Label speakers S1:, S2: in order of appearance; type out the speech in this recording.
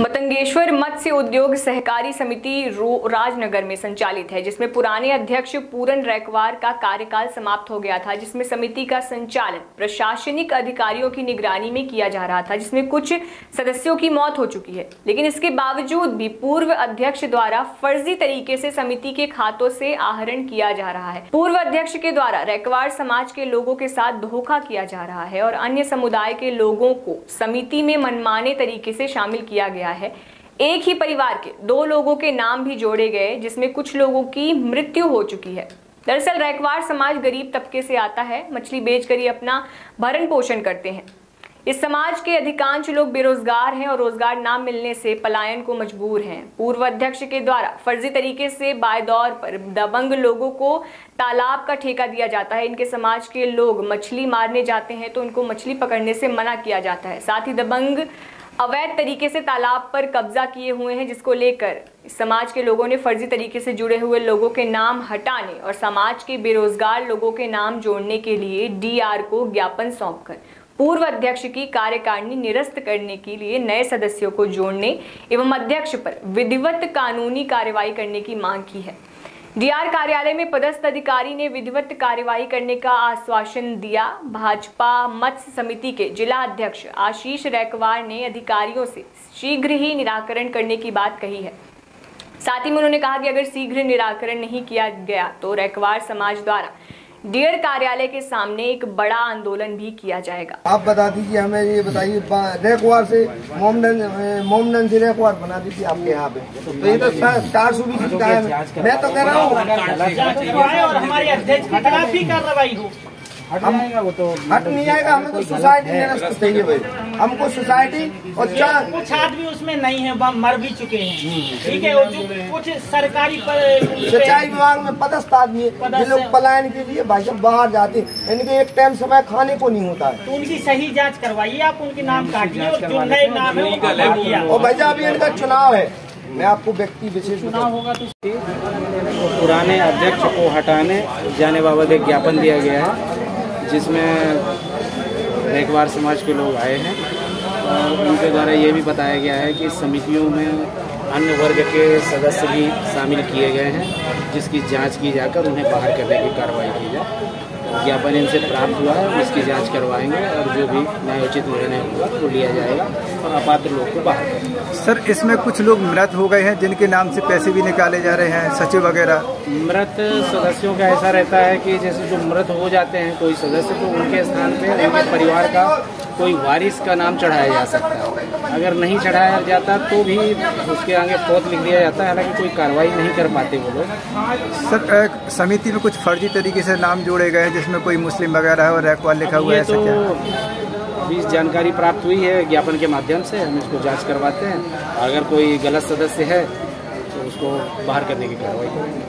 S1: मतंगेश्वर मत्स्य उद्योग सहकारी समिति राजनगर में संचालित है, जिसमें पुराने अध्यक्ष पूरन रैकवार का कार्यकाल समाप्त हो गया था, जिसमें समिति का संचालन प्रशासनिक अधिकारियों की निगरानी में किया जा रहा था, जिसमें कुछ सदस्यों की मौत हो चुकी है। लेकिन इसके बावजूद भी पूर्व अध्यक्ष द्वारा फर्जी तरीके से समिति के खातों से आहरण किया जा रहा है। पूर्व अध्यक्ष के द्वारा रैकवार समाज के लोगों के साथ धोखा किया जा रहा है और अन्य समुदाय के लोगों को समिति में मनमाने तरीके से शामिल किया गया है। एक ही परिवार के दो लोगों के नाम भी जोड़े गए, जिसमें कुछ लोगों की मृत्यु हो चुकी है। दरअसल रैकवार समाज गरीब तबके से आता है, मछली बेचकर ही अपना भरण पोषण करते हैं। इस समाज के अधिकांश लोग बेरोजगार हैं और रोज़गार ना मिलने से पलायन को मजबूर हैं। पूर्व अध्यक्ष के द्वारा फर्जी तरीके से बायदौर पर दबंग लोगों को तालाब का ठेका दिया जाता है। इनके समाज के लोग मछली मारने जाते हैं तो उनको मछली पकड़ने से मना किया जाता है। साथ ही दबंग अवैध तरीके से तालाब पर कब्जा किए हुए हैं, जिसको लेकर समाज के लोगों ने फर्जी तरीके से जुड़े हुए लोगों के नाम हटाने और समाज के बेरोजगार लोगों के नाम जोड़ने के लिए डीआर को ज्ञापन सौंपकर, पूर्व अध्यक्ष की कार्यकारिणी निरस्त करने के लिए नए सदस्यों को जोड़ने एवं अध्यक्ष पर विधिवत कानूनी कार्रवाई करने की मांग की है। डीआर कार्यालय में पदस्थ अधिकारी ने विधिवत कार्यवाही करने का आश्वासन दिया। भाजपा मत्स्य समिति के जिला अध्यक्ष आशीष रैकवार ने अधिकारियों से शीघ्र ही निराकरण करने की बात कही है। साथ ही में उन्होंने कहा कि अगर शीघ्र निराकरण नहीं किया गया तो रैकवार समाज द्वारा डीआर कार्यालय के सामने एक बड़ा आंदोलन भी किया जाएगा।
S2: आप बता दीजिए हमें ये बताइए रेकवार से मोमडन मोमडन से रेकवार बना दीजिए आपके यहाँ पे। तो ये तो चार सौ बीस है। मैं तो कह रहा हूँ
S3: और हमारे अध्यक्ष के खिलाफ भी कार्रवाई हो
S2: हम हट नहीं आएगा हमें तो सोसाइटी निरस्त चाहिए भाई। हमको सोसाइटी और चार
S3: कुछ आदमी उसमें नहीं है वह मर भी चुके हैं। ठीक है जो कुछ सरकारी पर
S2: सिंचाई विभाग में पदस्थ आदमी है लोग पलायन के लिए भाई साहब बाहर जाते हैं। इनके एक टाइम समय खाने को नहीं होता है।
S3: तो उनकी सही जाँच करवाइए आप उनके नाम काटिए और जो नए नाम है
S2: और भैया अभी इनका चुनाव है। मैं आपको व्यक्ति विशेष बताऊँ।
S3: होगा तो
S4: पुराने अध्यक्ष को हटाने जाने बाबत एक ज्ञापन दिया गया है। जिसमें रेखवार समाज के लोग आए हैं और उनके द्वारा ये भी बताया गया है कि समितियों में अन्य वर्ग के सदस्य भी शामिल किए गए हैं, जिसकी जाँच की जाकर उन्हें बाहर करने की कार्रवाई की जाए। ज्ञापन इनसे प्राप्त हुआ है उसकी जाँच करवाएँगे और जो भी न्यायोचित निर्णय होगा वो लिया जाएगा और अपात्र लोग को बाहर
S5: सर इसमें कुछ लोग मृत हो गए हैं जिनके नाम से पैसे भी निकाले जा रहे हैं सचिव वगैरह?
S4: मृत सदस्यों का ऐसा रहता है कि जैसे जो मृत हो जाते हैं कोई सदस्य तो उनके स्थान पे उनके परिवार का कोई वारिस का नाम चढ़ाया जा सकता है। अगर नहीं चढ़ाया जाता तो भी उसके आगे फोत लिख दिया जाता। है हालाँकि कोई कार्रवाई नहीं कर पाते वो लोग।
S5: सर समिति में कुछ फर्जी तरीके से नाम जोड़े गए हैं जिसमें कोई मुस्लिम वगैरह है और रैकवाल लिखा हुआ है
S4: तो अभी जानकारी प्राप्त हुई है ज्ञापन के माध्यम से। हम इसको जाँच करवाते हैं। अगर कोई गलत सदस्य है तो उसको बाहर करने की कार्रवाई करेंगे।